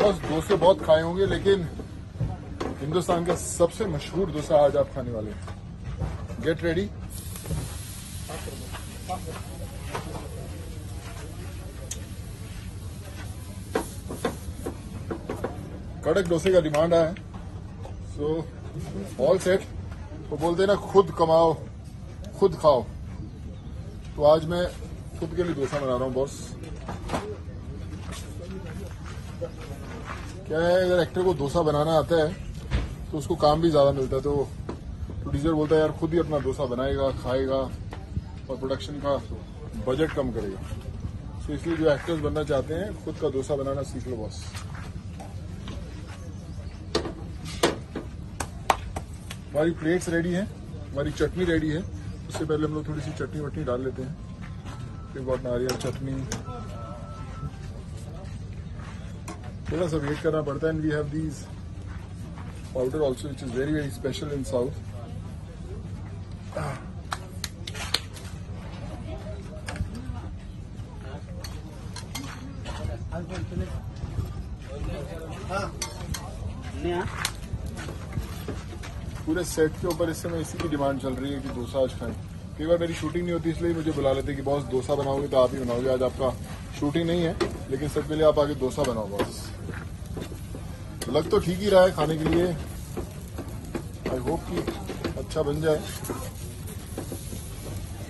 बस डोसे बहुत खाए होंगे, लेकिन हिंदुस्तान का सबसे मशहूर डोसा आज आप खाने वाले हैं। गेट रेडी कड़क डोसे का डिमांड आया है। सो ऑल सेट वो बोलते ना, खुद कमाओ, खुद खाओ। तो आज मैं खुद के लिए डोसा बना रहा हूँ बॉस क्या है, अगर एक्टर को डोसा बनाना आता है तो उसको काम भी ज़्यादा मिलता है तो प्रोड्यूसर बोलता है, यार, खुद ही अपना डोसा बनाएगा, खाएगा और प्रोडक्शन का बजट कम करेगा. तो इसलिए जो एक्टर्स बनना चाहते हैं, खुद का डोसा बनाना सीख लो बॉस। हमारी प्लेट्स रेडी हैं, हमारी चटनी रेडी है। उससे पहले हम लोग थोड़ी सी चटनी वटनी डाल लेते हैं। फिर बहुत नारियल चटनी। थोड़ा सा वेट करना पड़ता है and we have these powder also which is very very special in south पूरे सेट के ऊपर इस समय इसी की डिमांड चल रही है कि डोसा आज खाएँ। कई बार मेरी शूटिंग नहीं होती, इसलिए मुझे बुला लेते कि, बॉस, डोसा बनाओगे तो आप ही बनाओगे, आज आपका शूटिंग नहीं है, लेकिन सबके लिए आप आगे डोसा बनाओ, बॉस. लग तो ठीक ही रहा है खाने के लिए। आई होप कि अच्छा बन जाए।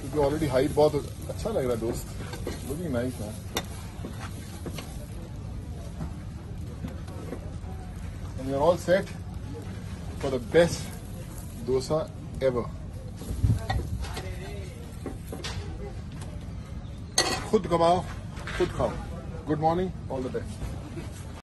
क्योंकि ऑलरेडी हाइट बहुत अच्छा लग रहा है दोस्त। लुकिंग नाइस है। And we are all set for the best. खुद कमाओ, खुद खाओ। Good morning all the best